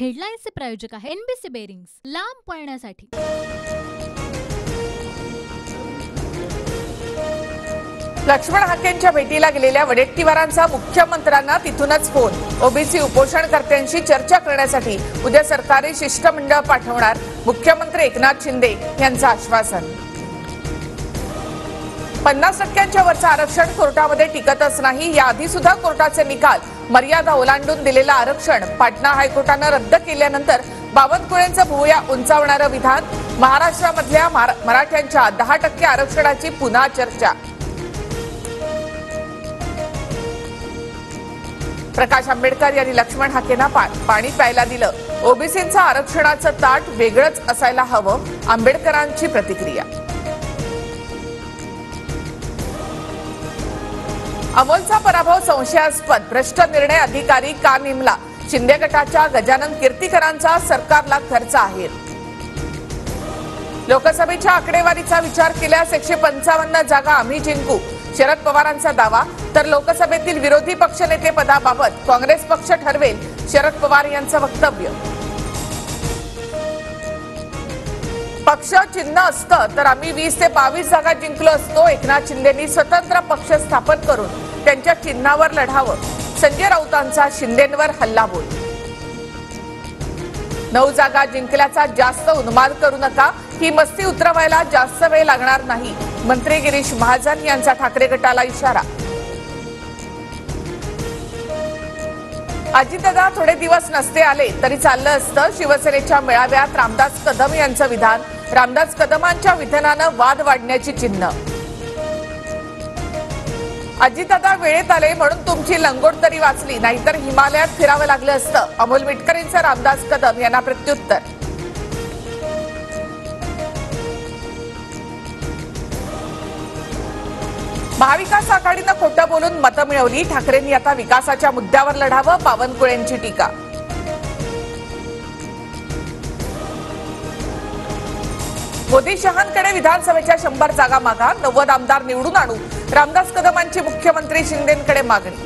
हेडलाईन्सचे प्रायोजक आहे NBC bearings लांब पळण्यासाठी. लक्ष्मण हाकेंच्या भेटीला गेलेल्या वडेट्टीवारांचा मुख्यमंत्र्यांना तिथूनच फोन. ओबीसी उपोषणकर्त्यांशी चर्चा करण्यासाठी उद्या सरकारी शिष्टमंडळ पाठवणार मुख्यमंत्री एकनाथ शिंदे यांचं आश्वासन. पन्नास टक्क्यांच्या वरचं आरक्षण कोर्टामध्ये टिकतच नाही. याआधी सुद्धा कोर्टाचे निकाल मर्यादा ओलांडून दिलेलं आरक्षण पाटणा हायकोर्टानं रद्द केल्यानंतर बावनकुळेंचं भुवया उंचावणारं विधान महाराष्ट्रामधल्या मराठ्यांच्या दहा टक्के आरक्षणाची पुन्हा चर्चा. प्रकाश आंबेडकर यांनी लक्ष्मण हाकेंना पाणी प्यायला दिलं. ओबीसींचं आरक्षणाचं ताट वेगळंच असायला हवं आंबेडकरांची प्रतिक्रिया. अमोलचा पराभव संशयास्पद. भ्रष्ट निर्णय अधिकारी का नेमला शिंदे गटाच्या गजानन कीर्तीकरांचा सरकारला खर्च आहे. लोकसभेच्या आकडेवारीचा विचार केल्यास एकशे पंचावन्न जागा आम्ही जिंकू. शरद पवारांचा दावा तर लोकसभेतील विरोधी पक्षनेते पदाबाबत काँग्रेस पक्ष ठरवेल शरद पवार यांचं वक्तव्य. पक्ष चिन्ह असतं तर आम्ही वीस ते बावीस जागा जिंकलो असतो एकनाथ शिंदेनी स्वतंत्र पक्ष स्थापन करून. त्यांच्या चिन्हावर लढावं. संजय राऊतांचा शिंदेंवर हल्लाबोल नऊ जागा जिंकल्याचा जास्त उन्माद करू नका. ही मस्ती उतरवायला जास्त वेळ लागणार नाही. मंत्री गिरीश महाजन यांचा ठाकरे गटाला इशारा. अजितदा थोडे दिवस नसते आले तरी चाललं असतं. शिवसेनेच्या मेळाव्यात रामदास कदम यांचं विधान. रामदास कदमांच्या विधानानं वाद वाढण्याची चिन्ह. अजितदादा वेळेत आले म्हणून तुमची लंगोट तरी वाचली नाहीतर हिमालयात फिरावं लागलं असतं. अमोल मिटकरींचं रामदास कदम यांना प्रत्युत्तर. महाविकास आघाडीनं खोटं बोलून मतं मिळवली. ठाकरेंनी आता विकासाच्या मुद्द्यावर लढावं बावनकुळेंची टीका. मोदी शहांकडे विधानसभेच्या शंभर जागा मागा नव्वद आमदार निवडून आणू. रामदास कदमांची मुख्यमंत्री शिंदेकडे मागणी.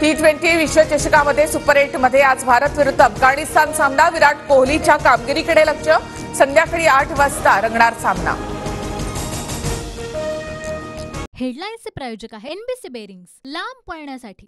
टी ट्वेंटी विश्वचषकामध्ये सुपर एटमध्ये आज भारत विरुद्ध अफगाणिस्तान सामना विराट कोहलीच्या कामगिरीकडे लक्ष. संध्याकाळी आठ वाजता रंगणार सामना. हेडलाईन्सचे प्रायोजक आहे एनबीसी बेरिंग्स लांब पळण्यासाठी.